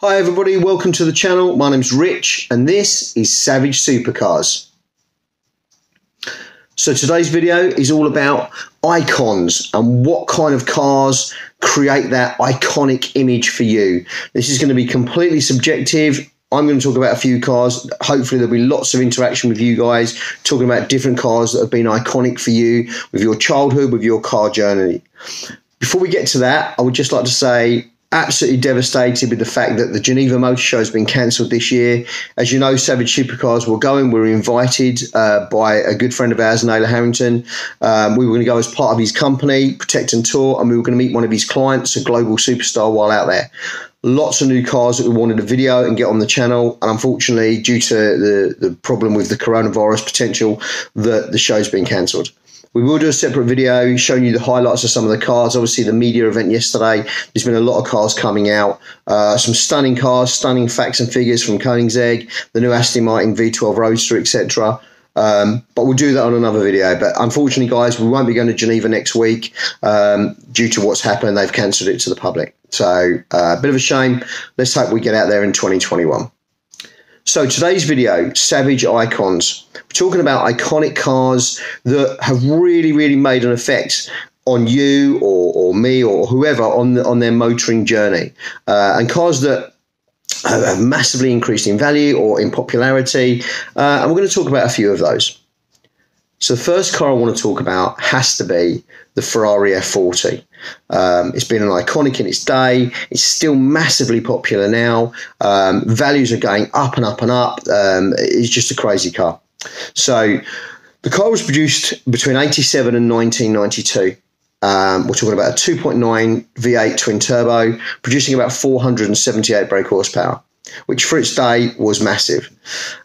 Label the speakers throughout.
Speaker 1: Hi everybody, welcome to the channel. My name's Rich and this is Savage Supercars. So today's video is all about icons and what kind of cars create that iconic image for you. This is going to be completely subjective. I'm going to talk about a few cars. Hopefully, there'll be lots of interaction with you guys, talking about different cars that have been iconic for you with your childhood, with your car journey. Before we get to that, I would just like to say absolutely devastated with the fact that the Geneva Motor Show has been cancelled this year. As you know, Savage Supercars were going. we were invited uh, by a good friend of ours, Naylor Harrington. Um, we were going to go as part of his company, Protect and Tour, and we were going to meet one of his clients, a global superstar, while out there. Lots of new cars that we wanted to video and get on the channel, and unfortunately, due to the, the problem with the coronavirus potential, the, the show's been cancelled. We will do a separate video showing you the highlights of some of the cars. Obviously, the media event yesterday, there's been a lot of cars coming out. Uh, some stunning cars, stunning facts and figures from Koenigsegg, the new Aston Martin V12 Roadster, etc. Um, but we'll do that on another video. But unfortunately, guys, we won't be going to Geneva next week um, due to what's happened. They've cancelled it to the public. So, uh, a bit of a shame. Let's hope we get out there in 2021. So today's video, Savage Icons. We're talking about iconic cars that have really, really made an effect on you or, or me or whoever on the, on their motoring journey, uh, and cars that have massively increased in value or in popularity. Uh, and we're going to talk about a few of those. So the first car I want to talk about has to be the Ferrari F40. Um, it's been an iconic in its day. It's still massively popular now. Um, values are going up and up and up. Um, it's just a crazy car. So the car was produced between 87 and 1992. Um, we're talking about a 2.9 V8 twin turbo, producing about 478 brake horsepower which for its day was massive.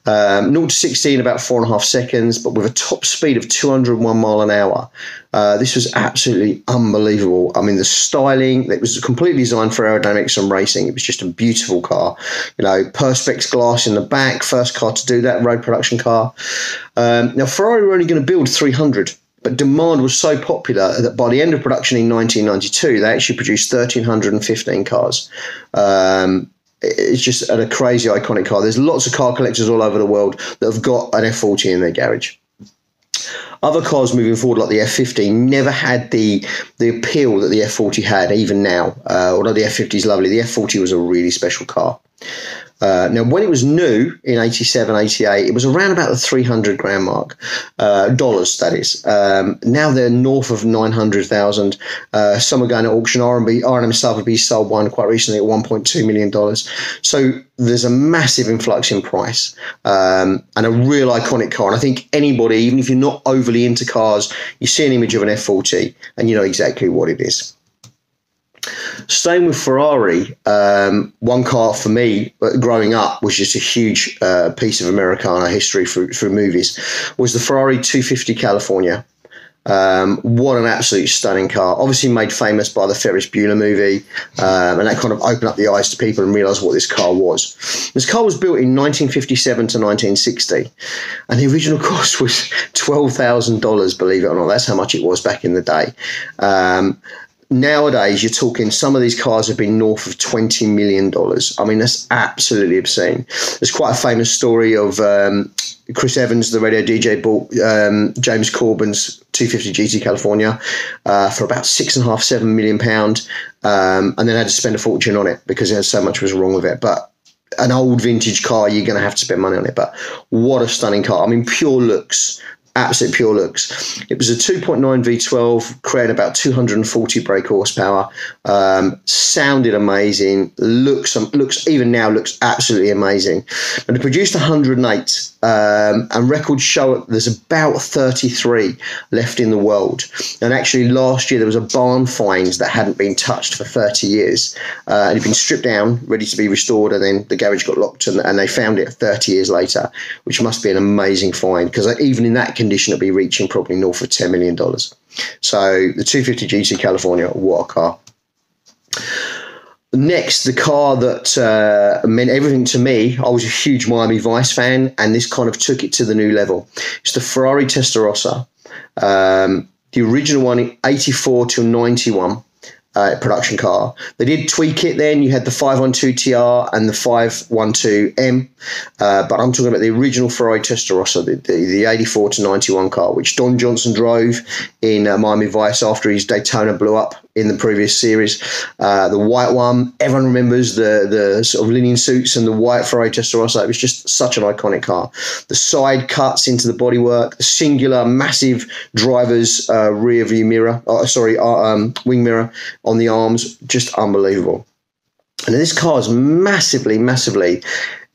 Speaker 1: Um, 0 to 60 in about four and a half seconds, but with a top speed of 201 mile an hour. Uh, this was absolutely unbelievable. I mean, the styling, it was completely designed for aerodynamics and racing. It was just a beautiful car. You know, Perspex glass in the back, first car to do that, road production car. Um, now, Ferrari were only going to build 300 but demand was so popular that by the end of production in 1992, they actually produced 1,315 cars. Um, it's just a crazy iconic car. There's lots of car collectors all over the world that have got an F40 in their garage. Other cars moving forward, like the F50, never had the the appeal that the F40 had, even now. Uh, although the F50 is lovely, the F40 was a really special car. Uh, now, when it was new in 87, 88, it was around about the 300 grand mark, uh, dollars, that is. Um, now they're north of 900,000. Uh, some are going to auction. R&B, R&M sold one quite recently at $1.2 million. So there's a massive influx in price um, and a real iconic car. And I think anybody, even if you're not overly into cars, you see an image of an F40 and you know exactly what it is. Staying with Ferrari, um, one car for me uh, growing up was just a huge uh, piece of Americana history through, through movies. Was the Ferrari 250 California? Um, what an absolute stunning car! Obviously made famous by the Ferris Bueller movie, um, and that kind of opened up the eyes to people and realised what this car was. This car was built in 1957 to 1960, and the original cost was twelve thousand dollars. Believe it or not, that's how much it was back in the day. Um, nowadays you're talking some of these cars have been north of 20 million dollars i mean that's absolutely obscene there's quite a famous story of um, chris evans the radio dj bought um, james coburn's 250 gt california uh, for about six and a half seven million pound um, and then had to spend a fortune on it because so much was wrong with it but an old vintage car, you're going to have to spend money on it. But what a stunning car! I mean, pure looks, absolute pure looks. It was a 2.9 V12, created about 240 brake horsepower. Um, sounded amazing. Looks looks even now looks absolutely amazing. And it produced 108. Um, and records show there's about 33 left in the world. And actually, last year there was a barn find that hadn't been touched for 30 years. Uh, and it had been stripped down, ready to be restored, and then the garage got locked, and, and they found it 30 years later, which must be an amazing find because even in that condition, it'd be reaching probably north of $10 million. So the 250 GT California, what a car. Next, the car that uh, meant everything to me. I was a huge Miami Vice fan, and this kind of took it to the new level. It's the Ferrari Testarossa, um, the original one, 84 to 91. Uh, production car. They did tweak it then. You had the 512 TR and the 512M, uh, but I'm talking about the original Ferrari Testarossa, the, the, the 84 to 91 car, which Don Johnson drove in uh, Miami Vice after his Daytona blew up in the previous series. Uh, the white one, everyone remembers the the sort of linen suits and the white Ferrari Testarossa. It was just such an iconic car. The side cuts into the bodywork, the singular, massive driver's uh, rear view mirror, uh, sorry, uh, um, wing mirror on the arms, just unbelievable. And this car is massively, massively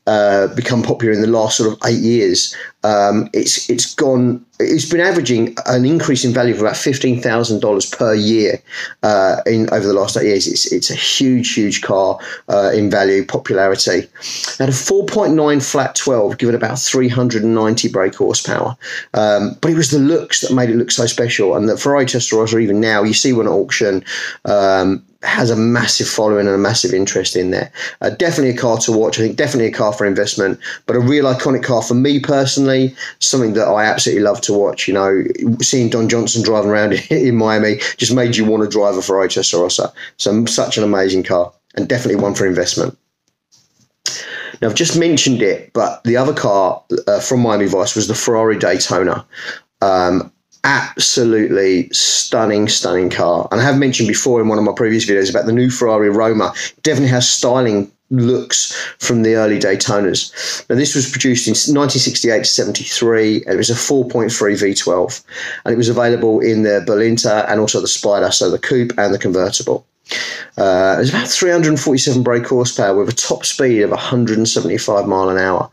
Speaker 1: uh, become popular in the last sort of eight years. Um, it's it's gone. It's been averaging an increase in value of about fifteen thousand dollars per year uh, in over the last eight years. It's it's a huge, huge car uh, in value, popularity. At a four point nine flat twelve, given about three hundred and ninety brake horsepower. Um, but it was the looks that made it look so special, and the Ferrari Testarossa even now you see one at auction. Um, has a massive following and a massive interest in there. Uh, definitely a car to watch. I think definitely a car for investment, but a real iconic car for me personally. Something that I absolutely love to watch. You know, seeing Don Johnson driving around in Miami just made you want to drive a Ferrari Testarossa. So such an amazing car and definitely one for investment. Now, I've just mentioned it, but the other car uh, from Miami Vice was the Ferrari Daytona. Um, absolutely stunning, stunning car. And I have mentioned before in one of my previous videos about the new Ferrari Roma. It definitely has styling looks from the early Daytonas. Now, this was produced in 1968 to 73, and it was a 4.3 V12, and it was available in the Berlinetta and also the Spider, so the coupe and the convertible. Uh, it was about 347 brake horsepower with a top speed of 175 mile an hour,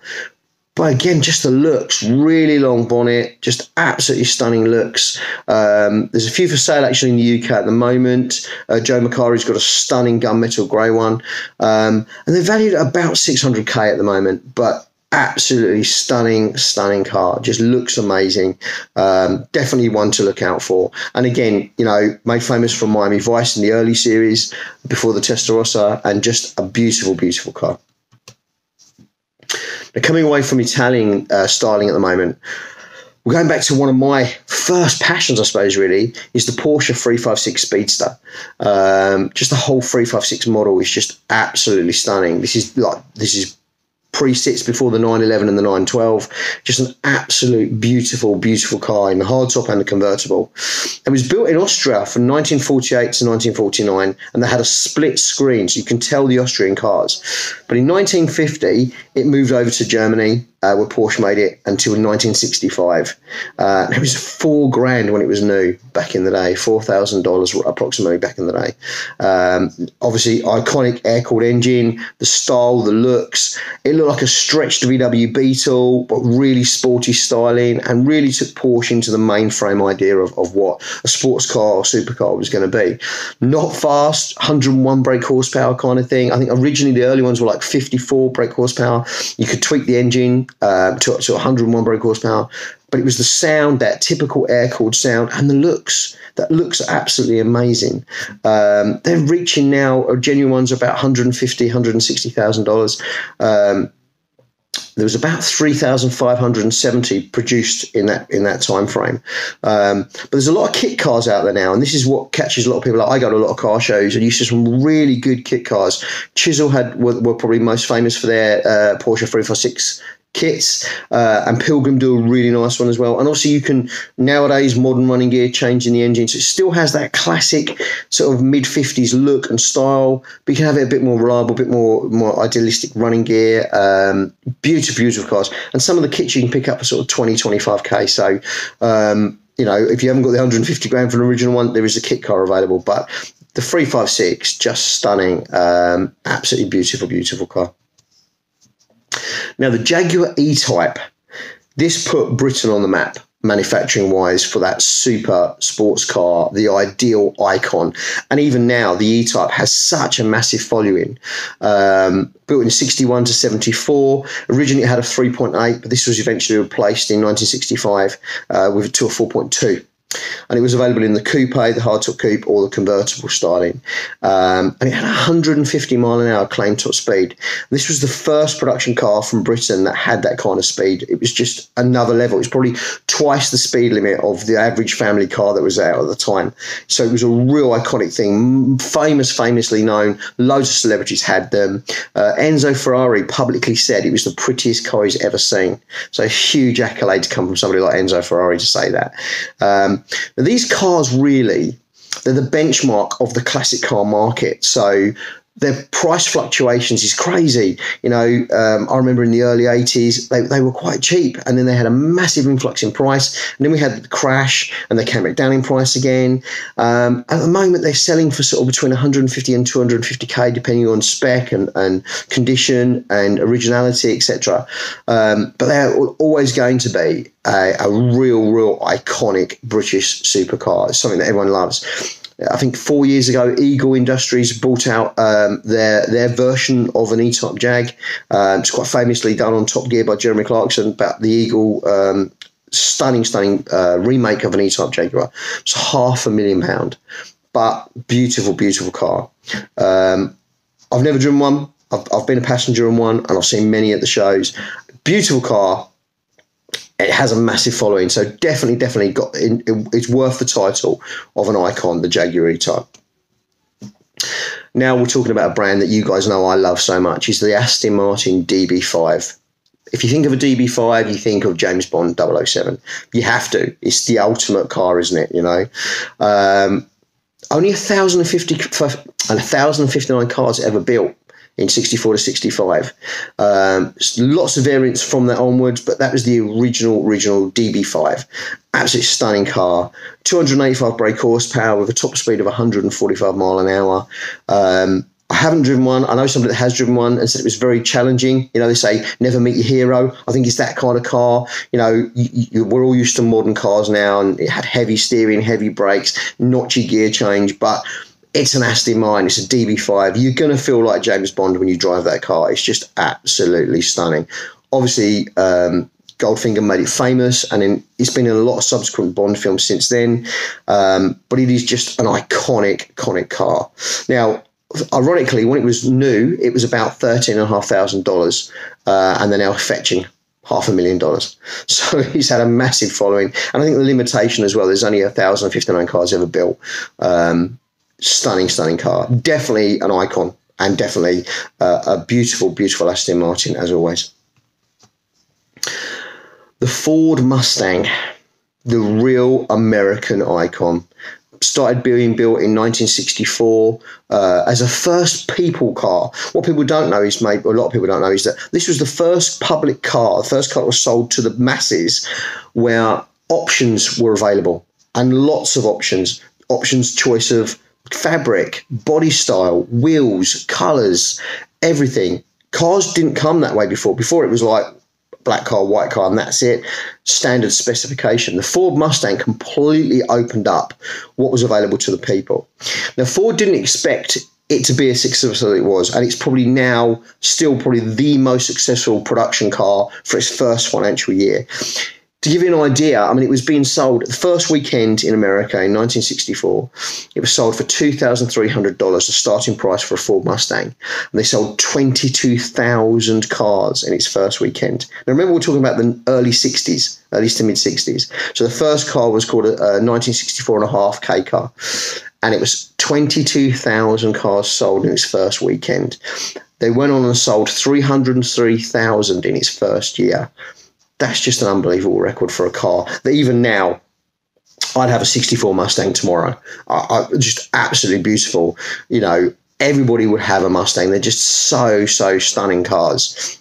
Speaker 1: but again, just the looks, really long bonnet, just absolutely stunning looks. Um, there's a few for sale actually in the UK at the moment. Uh, Joe Macari's got a stunning gunmetal grey one, um, and they're valued at about 600k at the moment. But absolutely stunning, stunning car. Just looks amazing. Um, definitely one to look out for. And again, you know, made famous from Miami Vice in the early series before the Testarossa, and just a beautiful, beautiful car. Now, coming away from Italian uh, styling at the moment, we're going back to one of my first passions, I suppose, really, is the Porsche 356 Speedster. Um, just the whole 356 model is just absolutely stunning. This is like, this is pre-sits before the 911 and the 912. Just an absolute beautiful, beautiful car in the hardtop and the convertible. It was built in Austria from 1948 to 1949, and they had a split screen, so you can tell the Austrian cars. But in 1950, it moved over to Germany uh, where Porsche made it until 1965. Uh, it was four grand when it was new back in the day, four thousand dollars approximately back in the day. Um, obviously, iconic air cooled engine, the style, the looks. It looked like a stretched VW Beetle, but really sporty styling, and really took Porsche into the mainframe idea of, of what a sports car or supercar was going to be. Not fast, 101 brake horsepower kind of thing. I think originally the early ones were like 54 brake horsepower. You could tweak the engine uh, to, to 101 brake horsepower. But it was the sound, that typical air cooled sound, and the looks. That looks absolutely amazing. Um, they're reaching now, uh, genuine ones, about 150, 160,000 um, dollars. There was about 3,570 produced in that in that time frame. Um, but there's a lot of kit cars out there now, and this is what catches a lot of people. I go to a lot of car shows and you see some really good kit cars. Chesil had were, were probably most famous for their uh, Porsche 356 kits, uh, and Pilgrim do a really nice one as well. And also, you can nowadays modern running gear changing the engine, so it still has that classic sort of mid fifties look and style, but you can have it a bit more reliable, a bit more more idealistic running gear. Um, beautiful, beautiful cars, and some of the kits you can pick up for sort of 20, 25 k. So. Um, you know, if you haven't got the 150 grand for an original one, there is a kit car available. But the 356, just stunning, um, absolutely beautiful, beautiful car. Now, the Jaguar E Type, this put Britain on the map manufacturing wise for that super sports car, the ideal icon. And even now, the E Type has such a massive following. Um, built in 61 to 74. Originally, it had a 3.8, but this was eventually replaced in 1965 uh, with to a 4.2. and it was available in the coupe, the hardtop coupe, or the convertible styling. Um, and it had 150 mile an hour claim top speed. This was the first production car from Britain that had that kind of speed. It was just another level. It was probably twice the speed limit of the average family car that was out at the time. So it was a real iconic thing. Famous, famously known. Loads of celebrities had them. Uh, Enzo Ferrari publicly said it was the prettiest car he's ever seen. So a huge accolade to come from somebody like Enzo Ferrari to say that. Um, now, these cars really, they're the benchmark of the classic car market. So their price fluctuations is crazy. You know, um, I remember in the early 80s, they, they were quite cheap and then they had a massive influx in price. And then we had the crash and they came back down in price again. Um, at the moment, they're selling for sort of between 150 and 250k, depending on spec and, and condition and originality, etc. Um, but they're always going to be a, a real, real iconic British supercar. It's something that everyone loves. I think four years ago, Eagle Industries brought out um, their their version of an E-Type Jag. Um, it's quite famously done on Top Gear by Jeremy Clarkson about the Eagle. Um, stunning, stunning uh, remake of an E-Type Jaguar. It's half a million pound, but beautiful, beautiful car. Um, I've never driven one. I've, I've been a passenger in one, and I've seen many at the shows. Beautiful car, it has a massive following. So definitely, definitely got in, it's worth the title of an icon, the Jaguar E-Type. Now we're talking about a brand that you guys know I love so much. Is the Aston Martin DB5. If you think of a DB5, you think of James Bond 007. You have to. It's the ultimate car, isn't it? You know, um, only 1,050, 1,059 cars ever built in 64 to 65. Um, lots of variants from that onwards, but that was the original, original DB5. Absolutely stunning car. 285 brake horsepower with a top speed of 145 mile an hour. Um, I haven't driven one. I know somebody that has driven one and said it was very challenging. You know, they say never meet your hero. I think it's that kind of car. You know, you, you, we're all used to modern cars now, and it had heavy steering, heavy brakes, notchy gear change, but it's an Aston Martin, it's a DB5. You're going to feel like James Bond when you drive that car. It's just absolutely stunning. Obviously, um, Goldfinger made it famous, and it's been in a lot of subsequent Bond films since then. Um, but it is just an iconic, iconic car. Now, ironically, when it was new, it was about thirteen and a half thousand dollars, uh, and they're now fetching half a million dollars. So he's had a massive following, and I think the limitation as well. There's only a thousand fifty nine cars ever built. Um, stunning, stunning car. Definitely an icon and definitely uh, a beautiful, beautiful Aston Martin as always. The Ford Mustang, the real American icon, started being built in 1964 uh, as a first people car. What people don't know is, maybe a lot of people don't know, is that this was the first public car, the first car that was sold to the masses, where options were available and lots of options. Options, choice of fabric, body style, wheels, colors, everything. Cars didn't come that way before. Before it was like black car, white car, and that's it. Standard specification. The Ford Mustang completely opened up what was available to the people. Now, Ford didn't expect it to be as successful as it was, and it's probably now still probably the most successful production car for its first financial year to give you an idea, I mean, it was being sold the first weekend in America in 1964. It was sold for $2,300, the starting price for a Ford Mustang. And they sold 22,000 cars in its first weekend. Now, remember, we're talking about the early 60s, early to mid 60s. So the first car was called a, a 1964 and a half K car. And it was 22,000 cars sold in its first weekend. They went on and sold 303,000 in its first year that's just an unbelievable record for a car that even now I'd have a 64 Mustang tomorrow. I, I, just absolutely beautiful. You know, everybody would have a Mustang. They're just so, so stunning cars.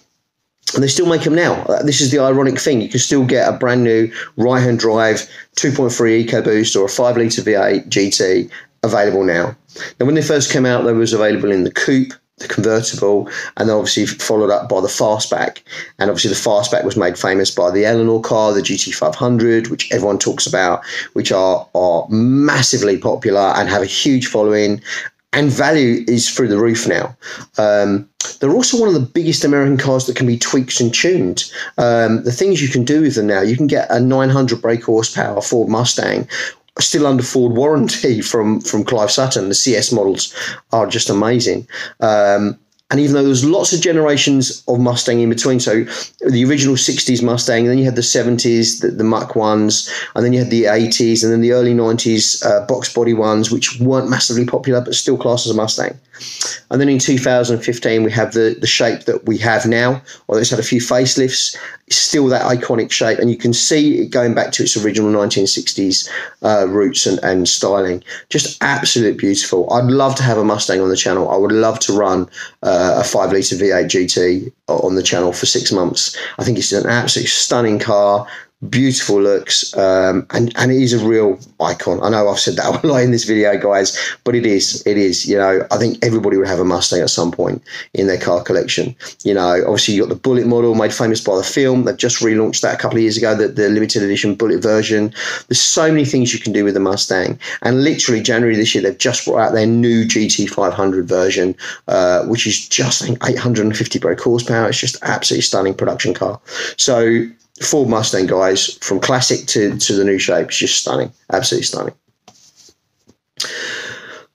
Speaker 1: And they still make them now. Uh, this is the ironic thing. You can still get a brand new right hand drive 2.3 EcoBoost or a 5 litre V8 GT available now. Now, when they first came out, they was available in the coupe, the convertible, and obviously followed up by the fastback. And obviously, the fastback was made famous by the Eleanor car, the GT500, which everyone talks about, which are are massively popular and have a huge following. And value is through the roof now. Um, They're also one of the biggest American cars that can be tweaked and tuned. Um, the things you can do with them now, you can get a 900 brake horsepower Ford Mustang still under Ford warranty from from Clive Sutton. The CS models are just amazing. Um, and even though there's lots of generations of Mustang in between, so the original 60s Mustang, then you had the 70s, the, the Mach ones, and then you had the 80s, and then the early 90s uh, box body ones, which weren't massively popular but still classed as a Mustang. And then in 2015, we have the, the shape that we have now, although it's had a few facelifts, still that iconic shape. And you can see it going back to its original 1960s uh, roots and, and styling. Just absolutely beautiful. I'd love to have a Mustang on the channel. I would love to run uh, a 5 litre V8 GT on the channel for six months. I think it's an absolutely stunning car beautiful looks, um, and and it is a real icon. I know I've said that a lot in this video, guys, but it is. It is. You know, I think everybody would have a Mustang at some point in their car collection. You know, obviously you got the Bullitt model, made famous by the film. They've just relaunched that a couple of years ago, the, the limited edition Bullitt version. There's so many things you can do with the Mustang, and literally January this year they've just brought out their new GT500 version, uh, which is just I think 850 brake horsepower. It's just absolutely stunning production car. So Ford Mustang guys, from classic to, to the new shape, is just stunning. Absolutely stunning.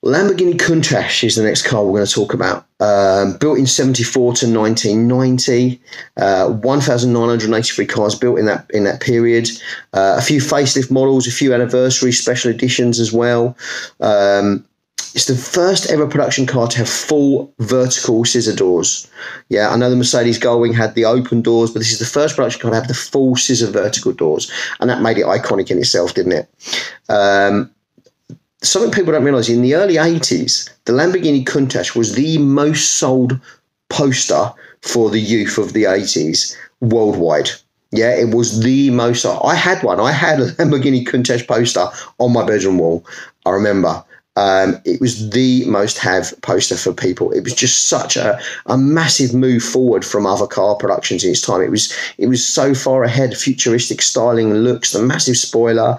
Speaker 1: Lamborghini Countach is the next car we're going to talk about. Um, built in 74 to 1990, uh, 1,983 cars built in that in that period. Uh, a few facelift models, a few anniversary special editions as well. Um, it's the first ever production car to have full vertical scissor doors. Yeah, I know the Mercedes Gullwing had the open doors, but this is the first production car to have the full scissor vertical doors, and that made it iconic in itself, didn't it? Um, something people don't realize in the early 80s, the Lamborghini Countach was the most sold poster for the youth of the 80s worldwide. Yeah, it was the most. I had one. I had a Lamborghini Countach poster on my bedroom wall. I remember. Um, it was the most have poster for people. It was just such a, a massive move forward from other car productions in its time. It was it was so far ahead, futuristic styling looks, the massive spoiler.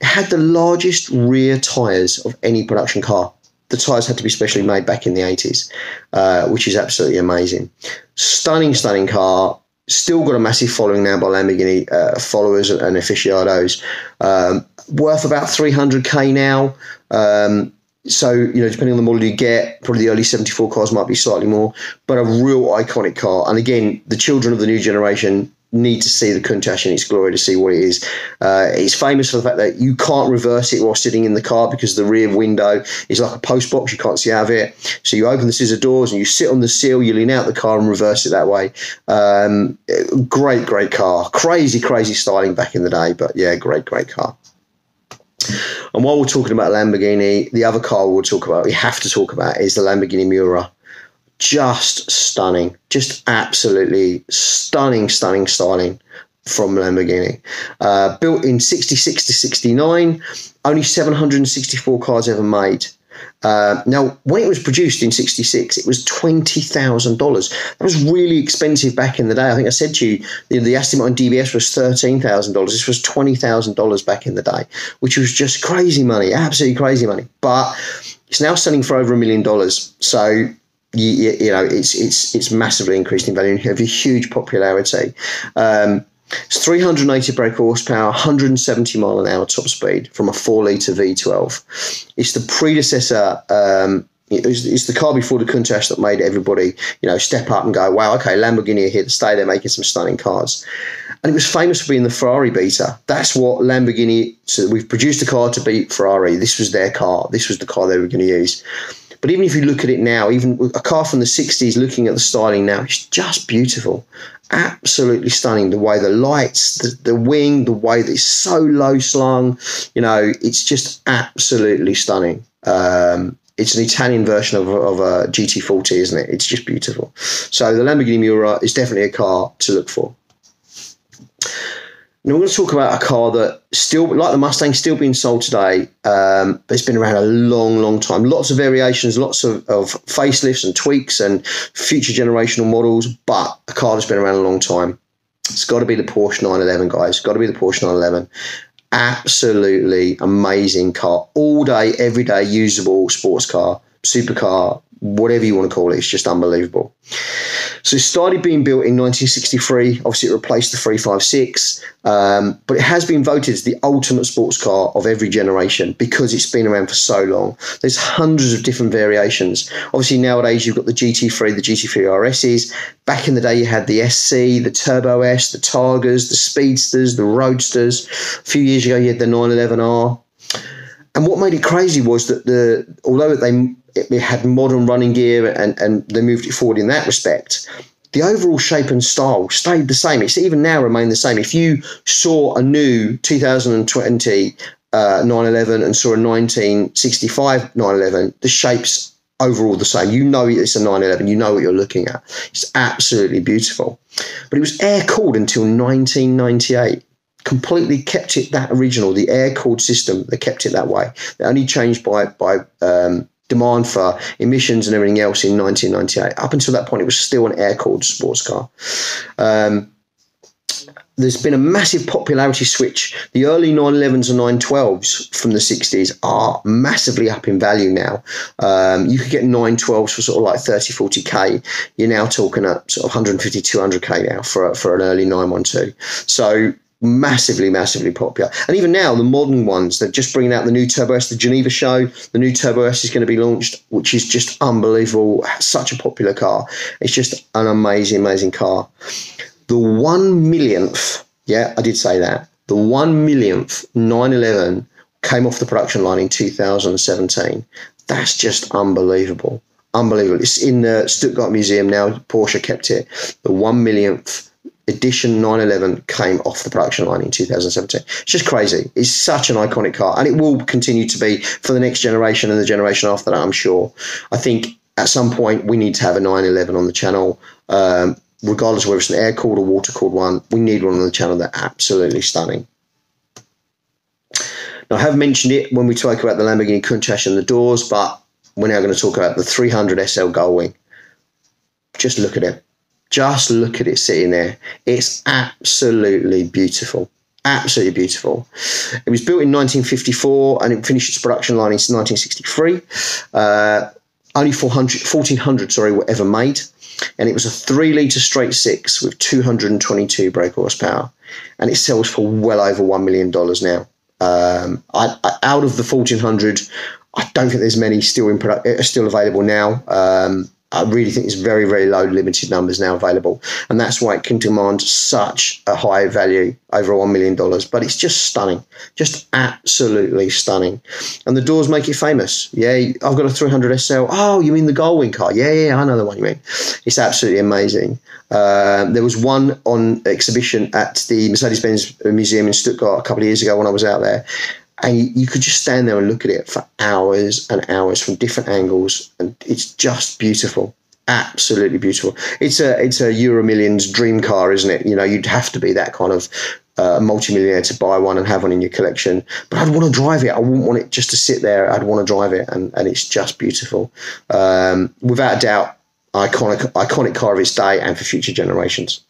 Speaker 1: It had the largest rear tyres of any production car. The tyres had to be specially made back in the 80s, uh, which is absolutely amazing. Stunning, stunning car still got a massive following now by Lamborghini uh, followers and, and aficionados. Um, worth about 300k now. Um, so, you know, depending on the model you get, probably the early 74 cars might be slightly more, but a real iconic car. And again, the children of the new generation need to see the Countach in its glory to see what it is. Uh, it's famous for the fact that you can't reverse it while sitting in the car because the rear window is like a post box. You can't see out of it. So you open the scissor doors and you sit on the sill, you lean out the car and reverse it that way. Um, great, great car. Crazy, crazy styling back in the day. But yeah, great, great car. And while we're talking about Lamborghini, the other car we'll talk about, we have to talk about, is the Lamborghini Miura. Just stunning, just absolutely stunning, stunning styling from Lamborghini. Uh, built in 66 to 69, only 764 cars ever made. Uh, now, when it was produced in '66, it was twenty thousand dollars. That was really expensive back in the day. I think I said to you, the, the estimate on DB5 was thirteen thousand dollars. This was twenty thousand dollars back in the day, which was just crazy money, absolutely crazy money. But it's now selling for over a million dollars. So you, you, know, it's it's it's massively increased in value and have a huge popularity. Um, it's 380 brake horsepower, 170 mile an hour top speed from a 4 litre V12. It's the predecessor. Um, it's, it's, the car before the Countach that made everybody, you know, step up and go, wow, okay, Lamborghini are here to stay. They're making some stunning cars. And it was famous for being the Ferrari beater. That's what Lamborghini, so we've produced a car to beat Ferrari. This was their car. This was the car they were going to use. But even if you look at it now, even a car from the 60s, looking at the styling now, it's just beautiful. Absolutely stunning. The way the lights, the, the wing, the way that it's so low slung, you know, it's just absolutely stunning. Um, it's an Italian version of, of a GT40, isn't it? It's just beautiful. So the Lamborghini Miura is definitely a car to look for. Now we're going to talk about a car that still, like the Mustang, still being sold today, um, it's been around a long, long time. Lots of variations, lots of, of facelifts and tweaks and future generational models, but a car that's been around a long time. It's got to be the Porsche 911, guys. It's got to be the Porsche 911. Absolutely amazing car. All day, every day, usable sports car, supercar, whatever you want to call it. It's just unbelievable. So it started being built in 1963. Obviously, it replaced the 356, um, but it has been voted as the ultimate sports car of every generation because it's been around for so long. There's hundreds of different variations. Obviously, nowadays you've got the GT3, the GT3 RSs. Back in the day, you had the SC, the Turbo S, the Targas, the Speedsters, the Roadsters. A few years ago, you had the 911R. And what made it crazy was that the although they it had modern running gear and, and they moved it forward in that respect, the overall shape and style stayed the same. It's even now remained the same. If you saw a new 2020 uh, 911 and saw a 1965 911, the shapes overall the same. You know it's a 911. You know what you're looking at. It's absolutely beautiful. But it was air cooled until 1998 completely kept it that original, the air cooled system. They kept it that way. They only changed by by um, demand for emissions and everything else in 1998. Up until that point, it was still an air cooled sports car. Um, there's been a massive popularity switch. The early 911s and 912s from the 60s are massively up in value now. Um, you could get 912s for sort of like 30, 40k. You're now talking at sort of 150, 200k now for, for an early 912. So massively, massively popular. And even now, the modern ones, they're just bringing out the new Turbo S, the Geneva show. The new Turbo S is going to be launched, which is just unbelievable. Such a popular car. It's just an amazing, amazing car. The one millionth, yeah, I did say that. The one millionth 911 came off the production line in 2017. That's just unbelievable. Unbelievable. It's in the Stuttgart Museum now. Porsche kept it. The one millionth edition 911 came off the production line in 2017. It's just crazy. It's such an iconic car, and it will continue to be for the next generation and the generation after that. I'm sure. I think at some point we need to have a 911 on the channel. Um, regardless of whether it's an air cooled or water cooled one, we need one on the channel. They're absolutely stunning. Now, I have mentioned it when we talk about the Lamborghini Countach and the doors, but we're now going to talk about the 300 SL Gullwing. Just look at it. Just look at it sitting there. It's absolutely beautiful. Absolutely beautiful. It was built in 1954 and it finished its production line in 1963. Uh, only 400, 1400 sorry, were ever made. And it was a three litre straight six with 222 brake horsepower. And it sells for well over $1 million now. Um, I, I, out of the 1400, I don't think there's many still in product, still available now. Um, I really think it's very, very low limited numbers now available. And that's why it can demand such a high value, over $1 million. But it's just stunning, just absolutely stunning. And the doors make it famous. Yeah, I've got a 300 SL. Oh, you mean the Gullwing car? Yeah, yeah, I know the one you mean. It's absolutely amazing. Uh, there was one on exhibition at the Mercedes Benz Museum in Stuttgart a couple of years ago when I was out there and you, you, could just stand there and look at it for hours and hours from different angles, and it's just beautiful, absolutely beautiful. It's a it's a Euro Millions dream car, isn't it? You know, you'd have to be that kind of uh, multimillionaire to buy one and have one in your collection. But I'd want to drive it. I wouldn't want it just to sit there. I'd want to drive it, and, and it's just beautiful, um, without a doubt. Iconic, iconic car of its day and for future generations.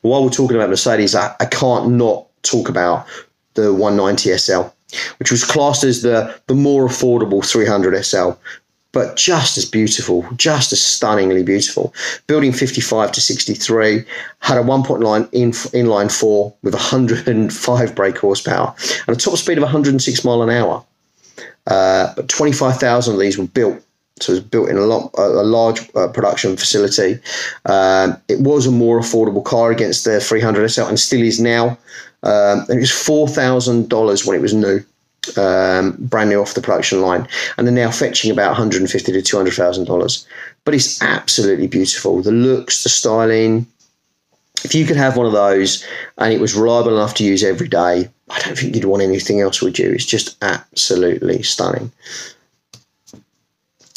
Speaker 1: While we're talking about Mercedes, I, I can't not talk about the 190 SL, which was classed as the, the more affordable 300 SL, but just as beautiful, just as stunningly beautiful. Building 55 to 63, had a 1.9 in, inline four with 105 brake horsepower and a top speed of 106 mile an hour. Uh, but 25,000 of these were built so it was built in a, lot, a large uh, production facility. Um, it was a more affordable car against the 300 SL and still is now. Um, it was four thousand dollars when it was new, um, brand new off the production line, and they're now fetching about one hundred and fifty to two hundred thousand dollars. But it's absolutely beautiful. The looks, the styling. If you could have one of those and it was reliable enough to use every day, I don't think you'd want anything else, would you? It's just absolutely stunning.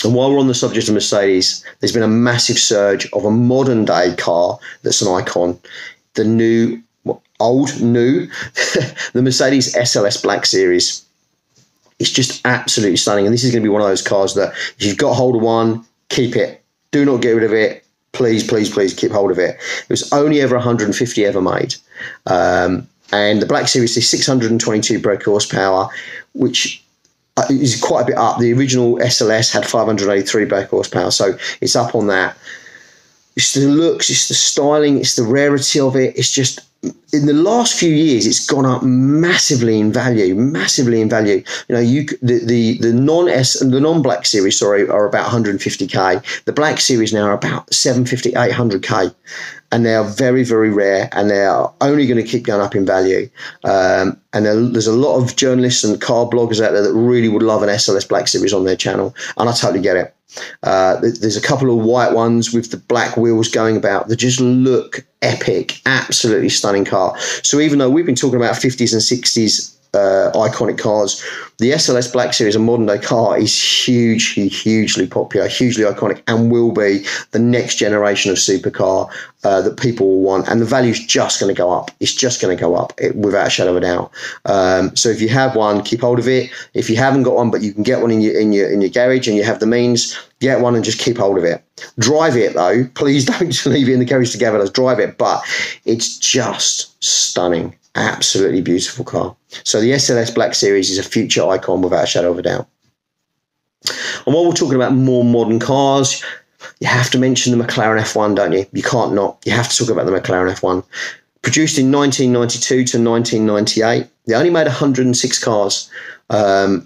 Speaker 1: And while we're on the subject of Mercedes, there's been a massive surge of a modern day car that's an icon. The new old, new, the Mercedes SLS Black Series. It's just absolutely stunning. And this is going to be one of those cars that if you've got hold of one, keep it. Do not get rid of it. Please, please, please keep hold of it. It was only ever 150 ever made. Um, and the Black Series is 622 brake horsepower, which Uh, is quite a bit up. The original SLS had 583 brake horsepower, so it's up on that. It's the looks, it's the styling, it's the rarity of it. It's just in the last few years, it's gone up massively in value, massively in value. You know, you the the, the non S and the non black series, sorry, are about 150k. The black series now are about 750, 800k, and they are very, very rare, and they are only going to keep going up in value. Um, and there's a lot of journalists and car bloggers out there that really would love an SLS Black Series on their channel, and I totally get it. Uh, there's a couple of white ones with the black wheels going about that just look epic, absolutely stunning car. So even though we've been talking about 50s and 60s uh, iconic cars. The SLS Black Series, a modern day car, is hugely, hugely popular, hugely iconic, and will be the next generation of supercar uh, that people will want. And the value is just going to go up. It's just going to go up it, without a shadow of a doubt. Um, so if you have one, keep hold of it. If you haven't got one, but you can get one in your in your in your garage and you have the means, get one and just keep hold of it. Drive it though. Please don't leave it in the garage together. Let's drive it. But it's just stunning absolutely beautiful car. So the SLS Black Series is a future icon without a shadow of a doubt. And while we're talking about more modern cars, you have to mention the McLaren F1, don't you? You can't not. You have to talk about the McLaren F1. Produced in 1992 to 1998, they only made 106 cars. Um,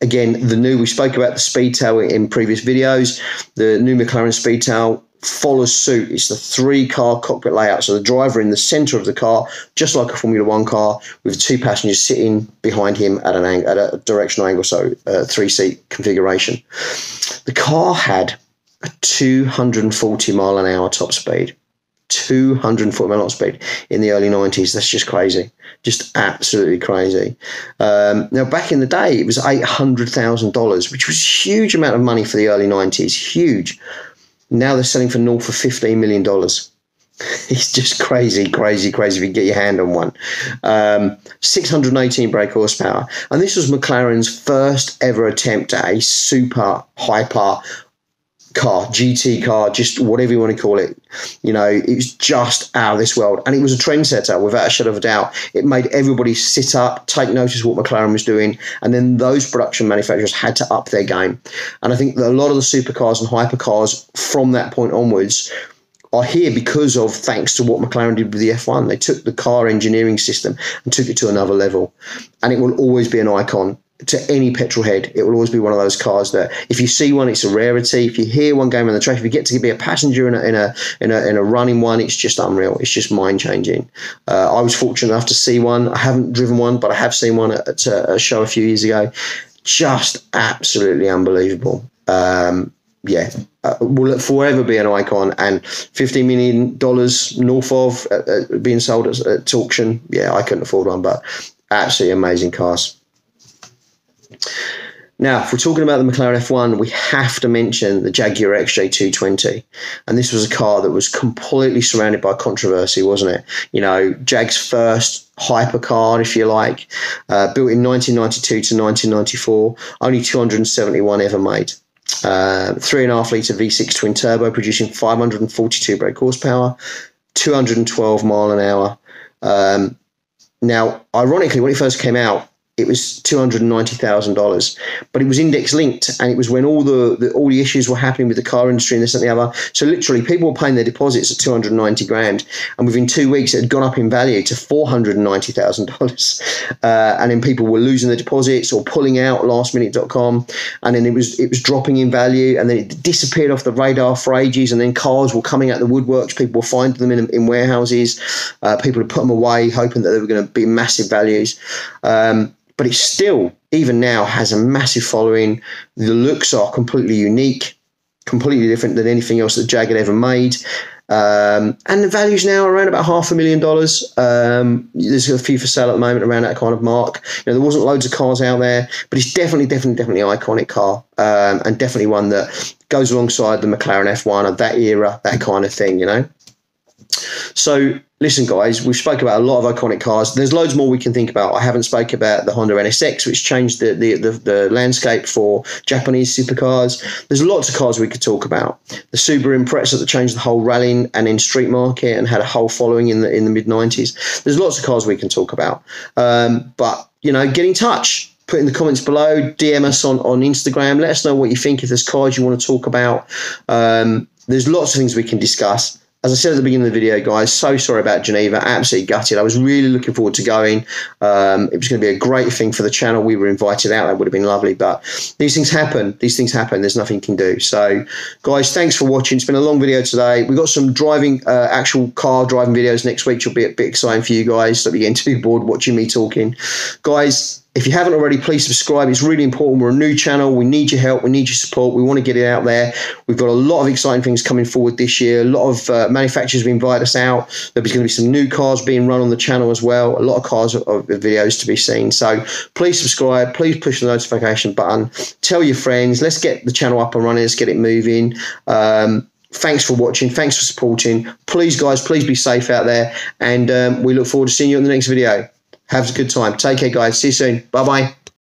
Speaker 1: again, the new, we spoke about the Speedtail in previous videos. The new McLaren Speedtail follows suit. It's the three car cockpit layout. So the driver in the center of the car, just like a Formula One car, with two passengers sitting behind him at an angle, at a directional angle, so a three seat configuration. The car had a 240 mile an hour top speed. 240 mile an hour speed in the early 90s. That's just crazy. Just absolutely crazy. Um, now, back in the day, it was $800,000, which was a huge amount of money for the early 90s. Huge. Now they're selling for north of $15 million. It's just crazy, crazy, crazy if you get your hand on one. Um, 618 brake horsepower. And this was McLaren's first ever attempt at a super hyper car, GT car, just whatever you want to call it. You know, it was just out of this world. And it was a trendsetter without a shadow of a doubt. It made everybody sit up, take notice what McLaren was doing. And then those production manufacturers had to up their game. And I think that a lot of the supercars and hypercars from that point onwards are here because of thanks to what McLaren did with the F1. They took the car engineering system and took it to another level. And it will always be an icon to any petrol head, it will always be one of those cars that if you see one, it's a rarity. If you hear one going on the track, if you get to be a passenger in a in a in a, in a running one, it's just unreal. It's just mind changing. Uh, I was fortunate enough to see one. I haven't driven one, but I have seen one at, at a show a few years ago. Just absolutely unbelievable. Um, yeah, uh, will forever be an icon. And fifteen million dollars north of uh, uh, being sold at, at auction. Yeah, I couldn't afford one, but absolutely amazing cars. Now, if we're talking about the McLaren F1, we have to mention the Jaguar XJ220. And this was a car that was completely surrounded by controversy, wasn't it? You know, Jag's first hypercar, if you like, uh, built in 1992 to 1994, only 271 ever made. Uh, three and a half litre V6 twin turbo, producing 542 brake horsepower, 212 mile an hour. Um, now, ironically, when it first came out, it was two hundred and ninety thousand dollars, but it was index linked, and it was when all the, the, all the issues were happening with the car industry and this and the other. So literally, people were paying their deposits at two hundred and ninety grand, and within two weeks, it had gone up in value to four hundred and ninety thousand uh, dollars, and then people were losing their deposits or pulling out lastminute.com, and then it was it was dropping in value, and then it disappeared off the radar for ages, and then cars were coming out the woodworks. People were finding them in, in warehouses. Uh, people had put them away, hoping that they were going to be massive values. Um, but it still, even now, has a massive following. The looks are completely unique, completely different than anything else that Jag ever made. Um, and the value's now around about half a million dollars. Um, there's a few for sale at the moment around that kind of mark. You know, there wasn't loads of cars out there, but it's definitely, definitely, definitely an iconic car, um, and definitely one that goes alongside the McLaren F1 of that era, that kind of thing. You know. So listen, guys, we've spoke about a lot of iconic cars. There's loads more we can think about. I haven't spoke about the Honda NSX, which changed the, the, the, the, landscape for Japanese supercars. There's lots of cars we could talk about. The Subaru Impreza that changed the whole rallying and in street market and had a whole following in the in the mid 90s. There's lots of cars we can talk about. Um, but you know, get in touch put in the comments below, DM us on, on Instagram. Let us know what you think. If there's cars you want to talk about, um, there's lots of things we can discuss as I said at the beginning of the video, guys, so sorry about Geneva. Absolutely gutted. I was really looking forward to going. Um, it was going to be a great thing for the channel. We were invited out. That would have been lovely. But these things happen. These things happen. There's nothing you can do. So, guys, thanks for watching. It's been a long video today. We've got some driving, uh, actual car driving videos next week, which will be a bit exciting for you guys. So, you're getting too bored watching me talking. Guys, if you haven't already, please subscribe. It's really important. We're a new channel. We need your help. We need your support. We want to get it out there. We've got a lot of exciting things coming forward this year. A lot of uh, manufacturers have invited us out. There's going to be some new cars being run on the channel as well. A lot of cars of videos to be seen. So please subscribe. Please push the notification button. Tell your friends. Let's get the channel up and running. Let's get it moving. Um, thanks for watching. Thanks for supporting. Please, guys, please be safe out there. And um, we look forward to seeing you in the next video. Have a good time. Take care, guys. See you soon. Bye bye.